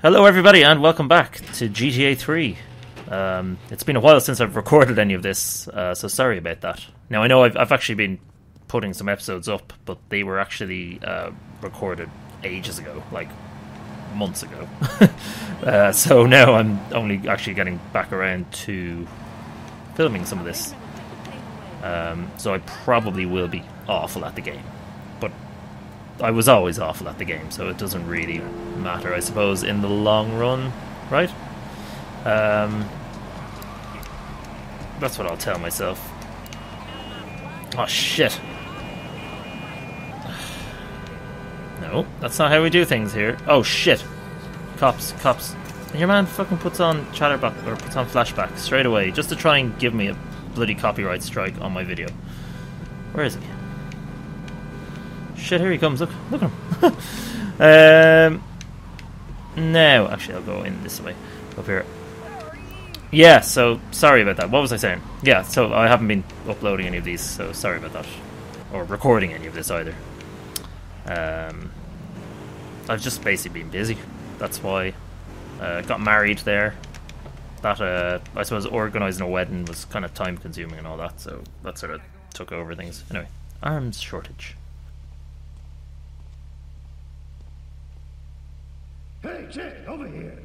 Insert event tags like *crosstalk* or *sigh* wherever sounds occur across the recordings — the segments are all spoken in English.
Hello, everybody, and welcome back to GTA 3. Um, it's been a while since I've recorded any of this, uh, so sorry about that. Now, I know I've, I've actually been putting some episodes up, but they were actually uh, recorded ages ago, like months ago. *laughs* uh, so now I'm only actually getting back around to filming some of this. Um, so I probably will be awful at the game. I was always awful at the game, so it doesn't really matter, I suppose, in the long run, right? Um, that's what I'll tell myself. Oh shit. No, that's not how we do things here. Oh shit. Cops, cops. Your man fucking puts on chatterbox or puts on flashback straight away just to try and give me a bloody copyright strike on my video. Where is he? Shit, here he comes. Look, look at him. *laughs* um, now, actually, I'll go in this way. Up here. Yeah, so sorry about that. What was I saying? Yeah, so I haven't been uploading any of these, so sorry about that. Or recording any of this either. Um, I've just basically been busy. That's why. Uh, got married there. That, uh, I suppose, organising a wedding was kind of time consuming and all that, so that sort of took over things. Anyway, arms shortage. Hey, Jay, over here.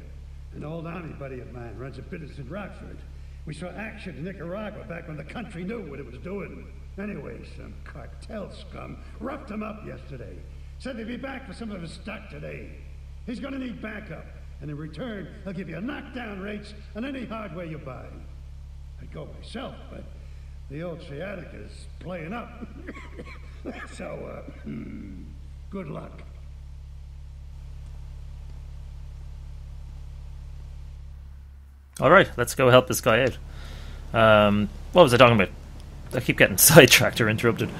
An old army buddy of mine runs a business in Rockford. We saw action in Nicaragua back when the country knew what it was doing. Anyway, some cartel scum roughed him up yesterday. Said they'd be back for some of his stock today. He's gonna need backup, and in return, he'll give you knockdown rates on any hardware you buy. I'd go myself, but the old sciatica's playing up. *laughs* so, uh, hmm, good luck. All right, let's go help this guy out. Um, what was I talking about? I keep getting *laughs* sidetracked or interrupted.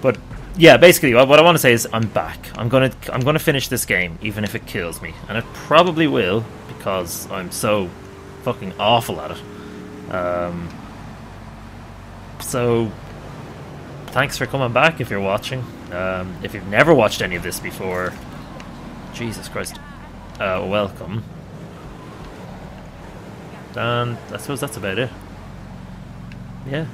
But yeah, basically, what, I want to say is I'm back. I'm gonna I'm gonna finish this game, even if it kills me, and it probably will because I'm so fucking awful at it. Um, so thanks for coming back if you're watching. Um, if you've never watched any of this before, Jesus Christ, uh, welcome. And I suppose that's about it. Yeah.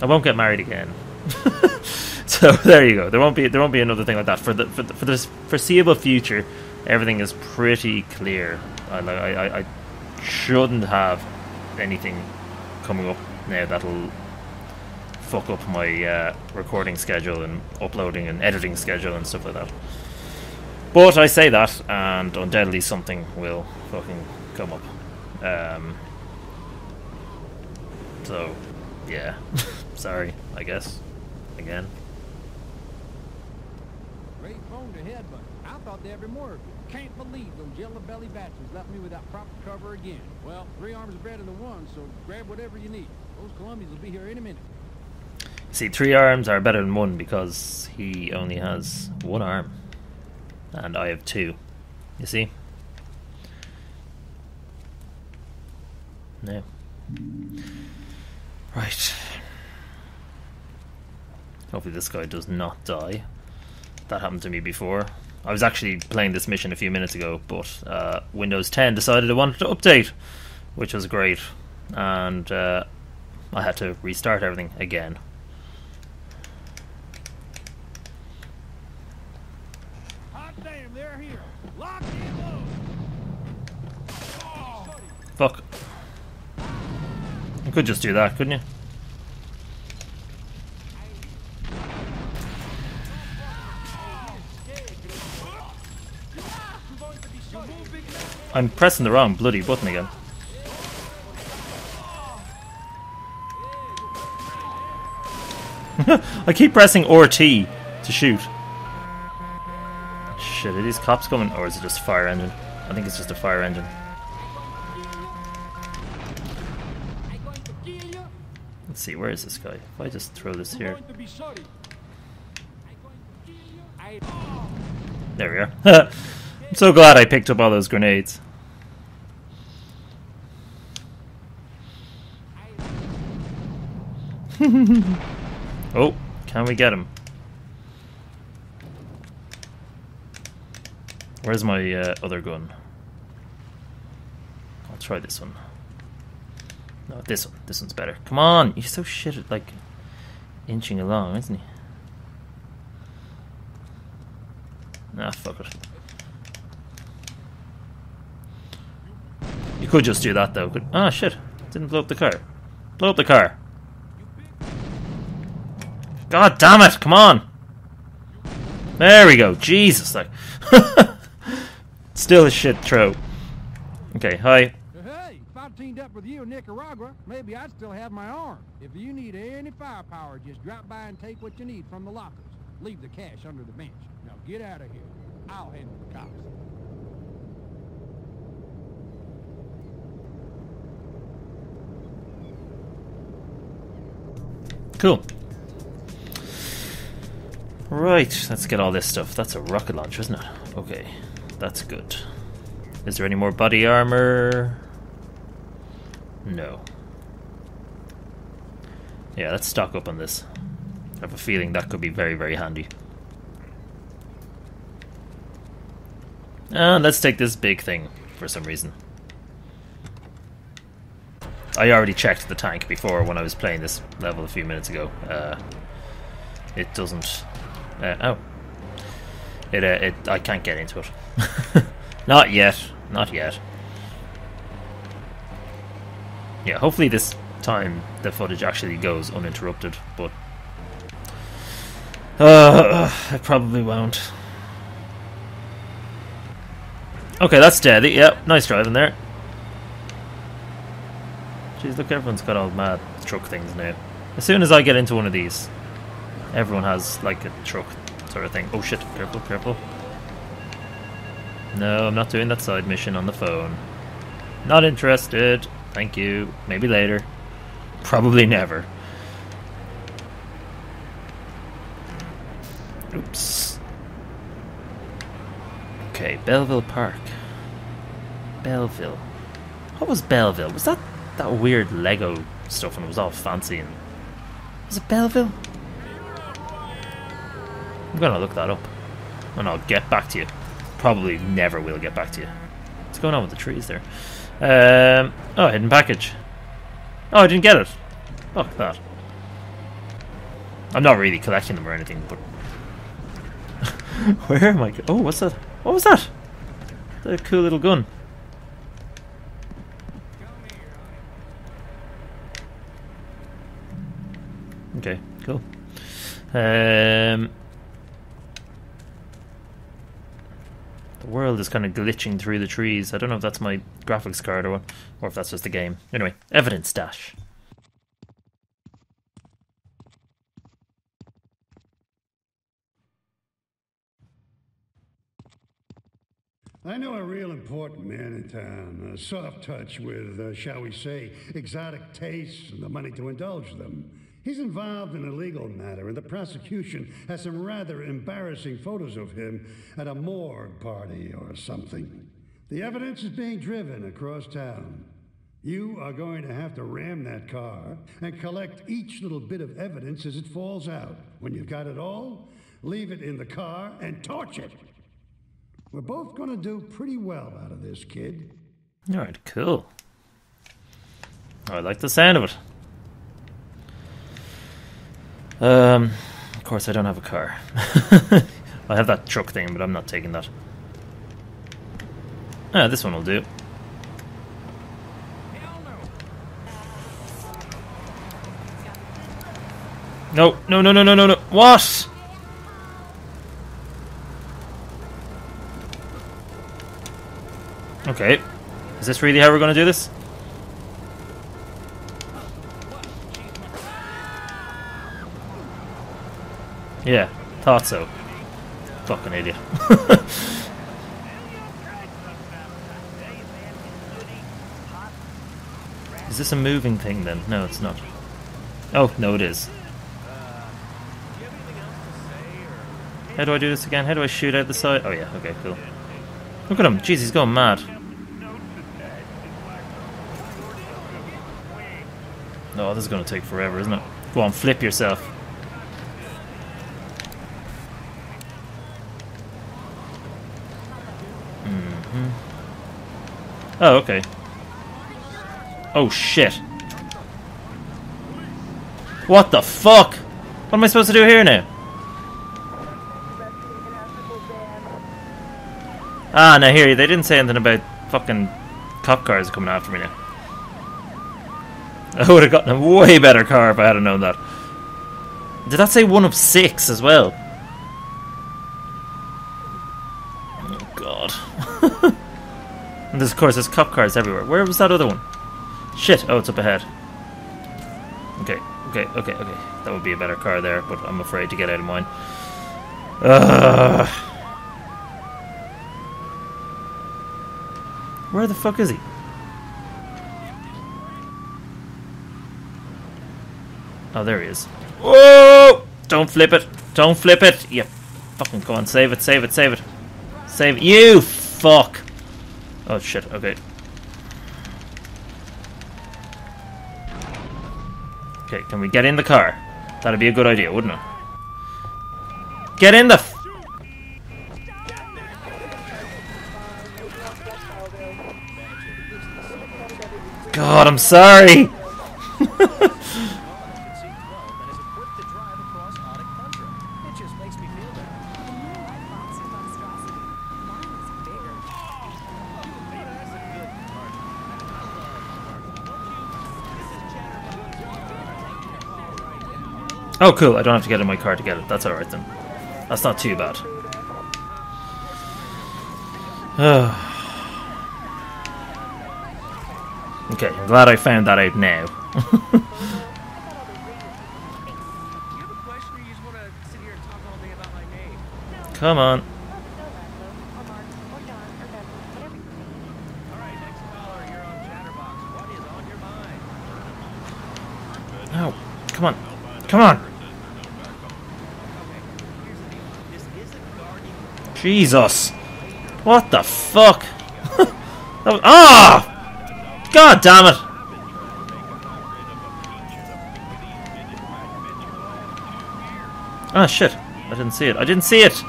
I won't get married again. *laughs* so there you go. There won't be there won't be another thing like that for the for the, for the foreseeable future. Everything is pretty clear. I, I, I shouldn't have anything coming up now that'll fuck up my uh, recording schedule and uploading and editing schedule and stuff like that. But I say that, and undoubtedly something will fucking come up. Um, so, yeah. *laughs* Sorry, I guess. Again. Great phone to head, but I thought there'd be more of you. Can't believe those yellow belly bastards left me without proper cover again. Well, three arms are better than one, so grab whatever you need. Those Colombians will be here any minute. See, three arms are better than one because he only has one arm. And I have two. You see? No. Right. Hopefully this guy does not die. That happened to me before. I was actually playing this mission a few minutes ago, but uh, Windows 10 decided it wanted to update, which was great. And uh, I had to restart everything again. Hot damn, they're here. Lock and load. Fuck. You could just do that, couldn't you? I'm pressing the wrong bloody button again. *laughs* I keep pressing RT to shoot. Shit, are these cops coming? Or is it just fire engine? I think it's just a fire engine. See, where is this guy? If I just throw this here. going to be sorry. I'm going to kill you. I... There we are. *laughs* I'm so glad I picked up all those grenades. *laughs* oh, can we get him? Where's my uh, other gun? I'll try this one. No, this one. This one's better. Come on! You're so shit at, like, inching along, isn't he? Nah, fuck it. You could just do that, though. Could... Ah, shit. Didn't blow up the car. Blow up the car. God damn it! Come on! There we go. Jesus, like... *laughs* Still a shit throw. Okay, hi. Teamed up with you in Nicaragua, maybe I'd still have my arm. If you need any firepower, just drop by and take what you need from the lockers. Leave the cash under the bench. Now get out of here. I'll handle the cops. Cool. Right, let's get all this stuff. That's a rocket launcher, isn't it? Okay, that's good. Is there any more body armor? No. Yeah, let's stock up on this. I have a feeling that could be very, very handy. And let's take this big thing for some reason. I already checked the tank before when I was playing this level a few minutes ago. Uh, it doesn't. Uh, oh, it, uh, it. I can't get into it. *laughs* not yet. Not yet. Yeah, hopefully this time the footage actually goes uninterrupted, but uh, it probably won't. Okay, that's dead. Yep, nice driving there. Jeez, look, everyone's got all mad truck things now. As soon as I get into one of these, everyone has like a truck sort of thing. Oh shit, careful, careful. No, I'm not doing that side mission on the phone. Not interested. Thank you. Maybe later. Probably never. Oops. Okay, Belleville Park. Belleville. What was Belleville? Was that that weird Lego stuff and it was all fancy and was it Belleville? I'm gonna look that up and I'll get back to you. Probably never will get back to you. What's going on with the trees there? Um, oh, hidden package. Oh, I didn't get it. Fuck that. I'm not really collecting them or anything, but *laughs* where am I? Oh, what's that? What was that? The cool little gun. Okay, cool. Um, the world is kind of glitching through the trees. I don't know if that's my graphics card or or if that's just the game. Anyway, evidence dash. I know a real important man in town, a soft touch with, uh, shall we say, exotic tastes and the money to indulge them. He's involved in a legal matter, and the prosecution has some rather embarrassing photos of him at a morgue party or something. The evidence is being driven across town. You are going to have to ram that car and collect each little bit of evidence as it falls out. When you've got it all, leave it in the car and torch it. We're both going to do pretty well out of this, kid. All right, cool. I like the sound of it. Um, of course, I don't have a car. *laughs* I have that truck thing, but I'm not taking that. Ah, this one will do. No, no, no, no, no, no, no. What? Okay. Is this really how we're going to do this? Yeah, thought so. Fucking idiot. *laughs* is this a moving thing then? No, it's not. Oh, no, it is. How do I do this again? How do I shoot out the side? Oh, yeah, okay, cool. Look at him. Jeez, he's going mad. No, oh, this is going to take forever, isn't it? Go on, flip yourself. Oh, okay. Oh, shit. What the fuck? What am I supposed to do here now? Ah, now here, they didn't say anything about fucking cop cars coming after me now. I would have gotten a way better car if I had known that. Did that say one of six as well? Oh god. and there's of course there's cop cars everywhere. Where was that other one? Shit, oh it's up ahead. Okay, okay, okay, okay. That would be a better car there, but I'm afraid to get out of mine. Ugh. Where the fuck is he? Oh, there he is. Whoa! Don't flip it. Don't flip it. You fucking go on. Save it, save it, save it. Save it. You fuck. Oh, shit. Okay. Okay, can we get in the car? That'd be a good idea, wouldn't it? Get in the... God, I'm sorry. *laughs* Oh, cool. I don't have to get in my car to get it. That's alright then. That's not too bad. *sighs* okay, I'm glad I found that out now. *laughs* Come on. Oh, come on. Come on. Jesus. What the fuck? *laughs* Ah! oh! God damn it! Ah, shit. I didn't see it. I didn't see it!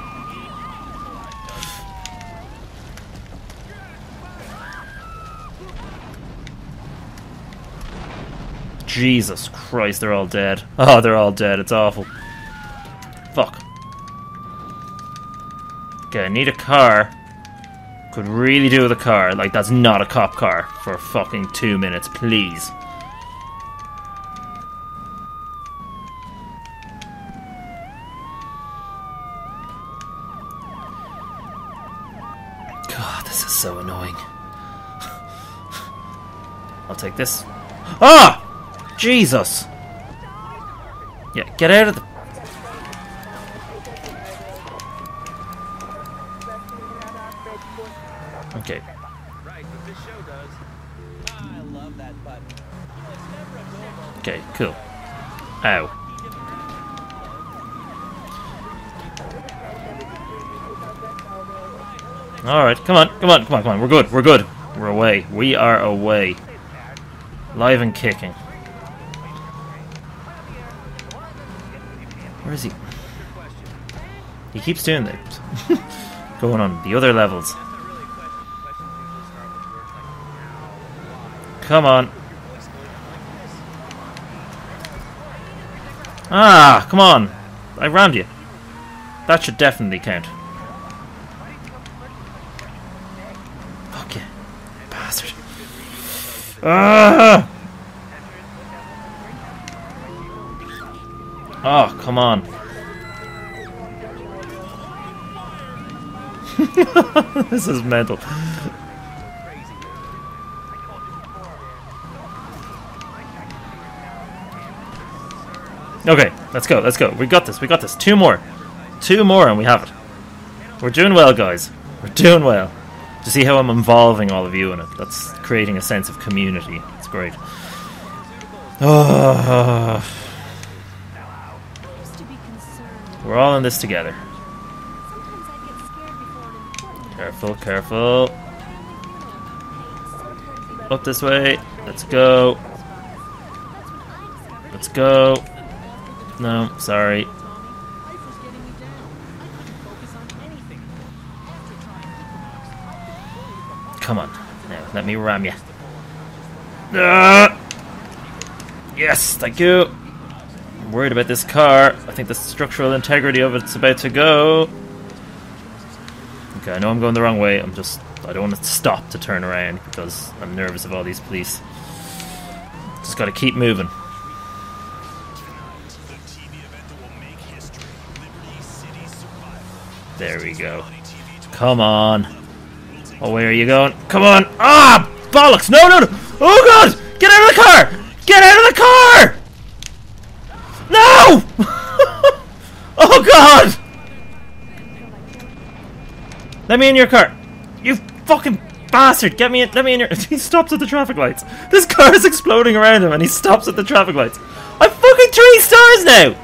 Jesus Christ, they're all dead. Oh, they're all dead. It's awful. Fuck. Okay, I need a car. Could really do with a car. Like, that's not a cop car for fucking two minutes, please. God, this is so annoying. *laughs* I'll take this. Ah! Jesus! Yeah, get out of the... Okay. Okay, cool. Ow. Alright, come on, come on, come on, come on. We're good, we're good. We're away. We are away. Live and kicking. Where is he? He keeps doing that. *laughs* Going on the other levels. Come on. Ah, come on. I rammed you. That should definitely count. Fuck. Bastard. Ah! Oh, come on. *laughs* this is mental. Okay, let's go, let's go. We got this, we got this. Two more. Two more and we have it. We're doing well, guys. We're doing well. To see how I'm involving all of you in it. That's creating a sense of community. It's great. Oh. *sighs* *laughs* We're all in this together. Careful, careful. Up this way. Let's go. Let's go. No, sorry. Come on. Now, let me ram you. Uh, yes, thank you. Worried about this car. I think the structural integrity of it's about to go. Okay, I know I'm going the wrong way. I'm just. I don't want to stop to turn around because I'm nervous of all these police. Just gotta keep moving. There we go. Come on. Oh, where are you going? Come on! Ah! Bollocks! No, no, no! Oh, God! Get out of the car! Get out of the car! No! *laughs* oh, God! Let me in your car. You fucking bastard! Get me in. Let me in your. *laughs* He stops at the traffic lights. This car is exploding around him, and he stops at the traffic lights. I'm fucking three stars now.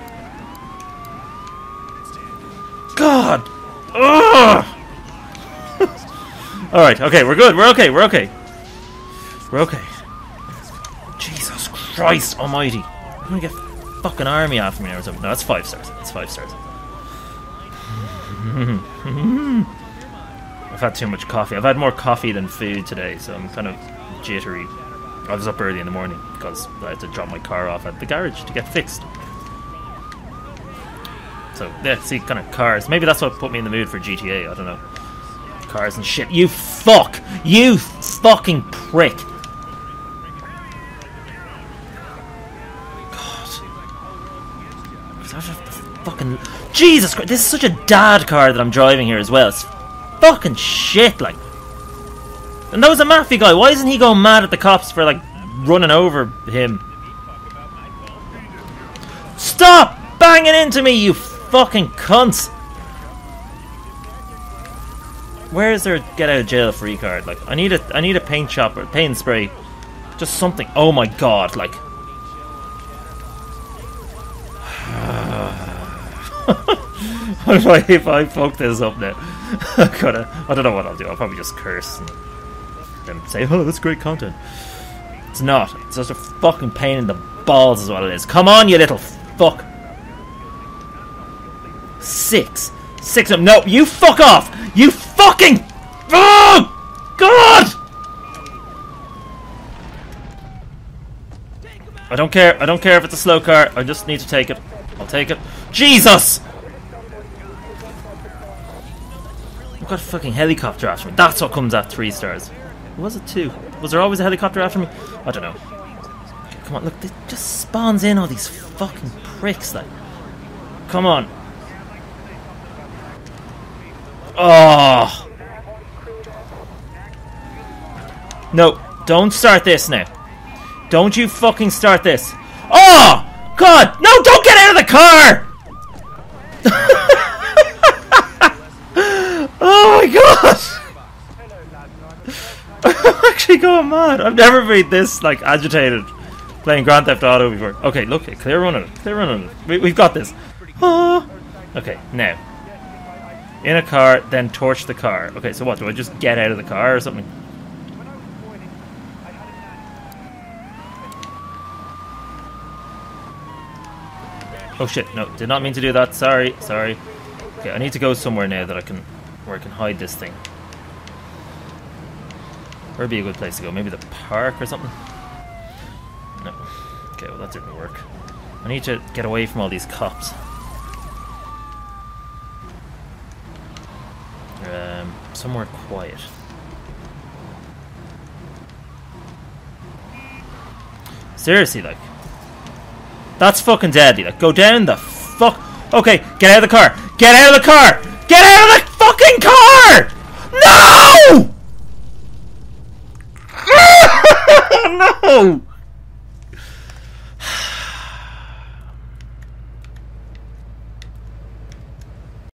God. Ugh. *laughs* All right. Okay. We're good. We're okay. We're okay. We're okay. Jesus Christ Almighty! I'm gonna get fucking army after me or something. No, that's five stars. That's five stars. *laughs* I've had too much coffee. I've had more coffee than food today, so I'm kind of jittery. I was up early in the morning because I had to drop my car off at the garage to get fixed. So, yeah, see, kind of cars. Maybe that's what put me in the mood for GTA, I don't know. Cars and shit. You fuck! You fucking prick! God. Such a fucking. Jesus Christ! This is such a dad car that I'm driving here as well. It's fucking shit, like. And that was a mafia guy. Why isn't he going mad at the cops for, like, running over him? Stop banging into me, you fucking cunts! Where is there a get out of jail free card? Like, I need a, I need a paint shop or paint spray, just something. Oh my god! Like, *laughs* what if I if I fuck this up now? *laughs* I gotta, I don't know what I'll do. I'll probably just curse and then say, "Oh, that's great content." It's not. It's just a fucking pain in the balls, is what it is. Come on, you little fuck. Six. Six of no, you fuck off! You fucking Oh God! I don't care, I don't care if it's a slow car, I just need to take it. I'll take it. Jesus! I've got a fucking helicopter after me. That's what comes at three stars. Was it two? Was there always a helicopter after me? I don't know. Come on, look, it just spawns in all these fucking pricks, like. Come on. Oh. No, don't start this now. Don't you fucking start this. Oh! God! No, don't get out of the car! *laughs* oh my god! *laughs* I'm actually going mad. I've never been this, like, agitated playing Grand Theft Auto before. Okay, look, clear running. Clear running. We, we've got this. Oh. Okay, now. In a car, then torch the car. Okay, so what? Do I just get out of the car or something? Oh shit, no, did not mean to do that. Sorry, sorry. Okay, I need to go somewhere now that I can where I can hide this thing. Where'd be a good place to go? Maybe the park or something? No. Okay, well that didn't work. I need to get away from all these cops. Um, somewhere quiet. Seriously, like. That's fucking deadly. Like, go down the fuck. Okay, get out of the car. Get out of the car. Get out of the fucking car. No! *laughs* no!